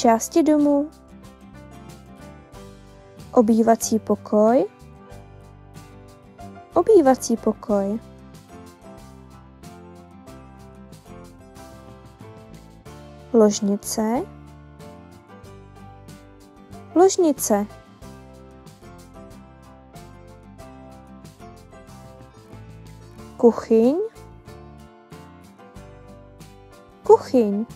části domu, obývací pokoj, obývací pokoj. Ložnice, ložnice. Kuchyň, kuchyň.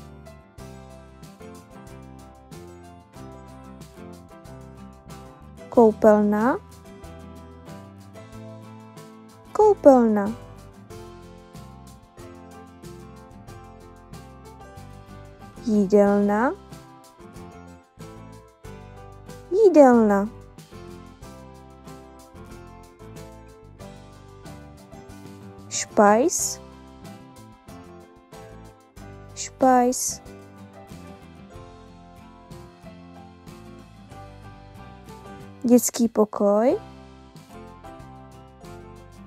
Koupelna, koupelna. Jídelna, jídelna. Špajs, špajs. Dětský pokoj,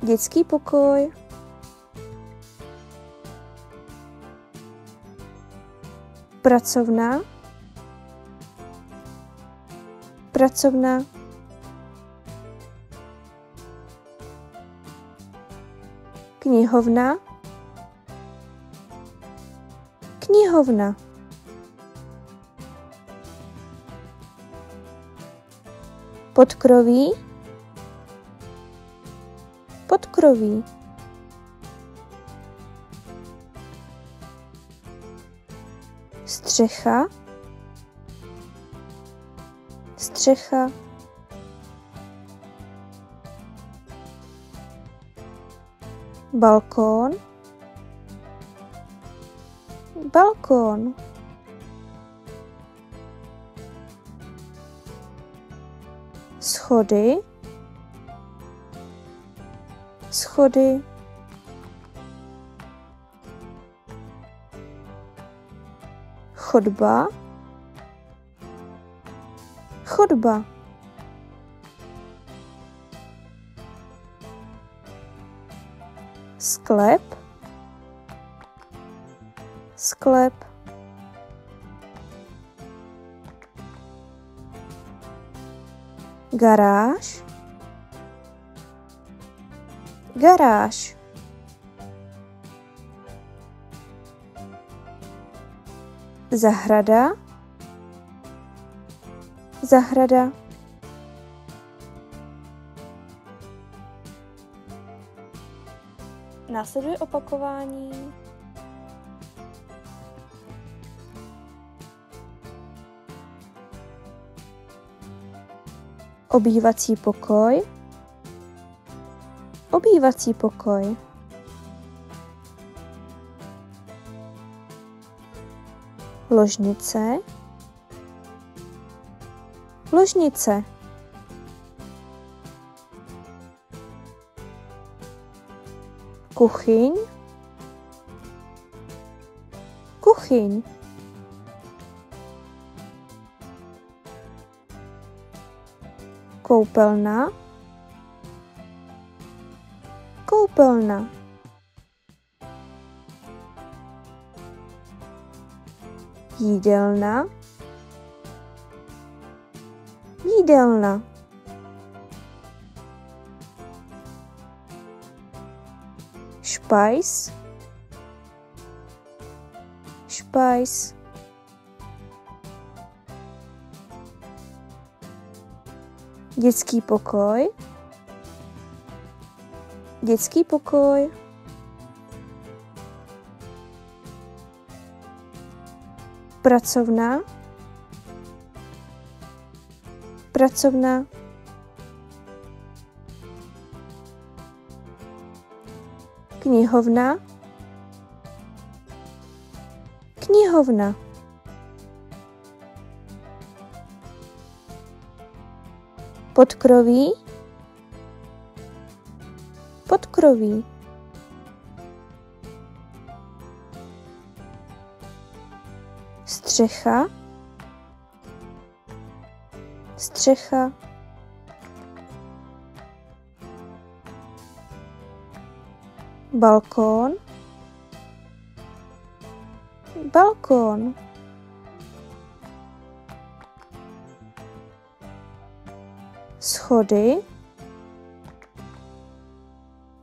dětský pokoj. Pracovna, pracovna. Knihovna, knihovna. Podkroví, podkroví. Střecha, střecha. Balkón, balkón. Schody, schody. Chodba, chodba. Sklep, sklep. Garáž, garáž. Zahrada, zahrada. Následuje opakování. Obývací pokoj, obývací pokoj. Ložnice, ložnice. Kuchyň, kuchyň. Koupelna, koupelna. Jídelna, jídelna. Špajs, špajs. Dětský pokoj, dětský pokoj. Pracovna, pracovna. Knihovna, knihovna. Podkroví, podkroví. Střecha, střecha. Balkón, balkón. Schody,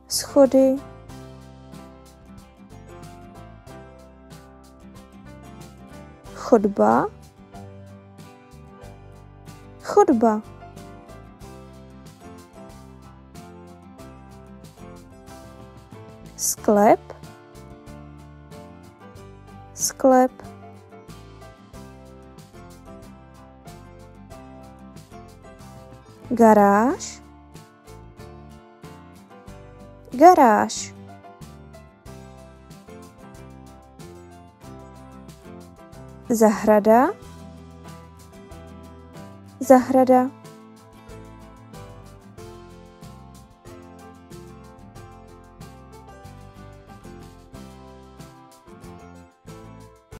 schody, chodba, chodba. Sklep, sklep. Garáž, garáž. Zahrada, zahrada.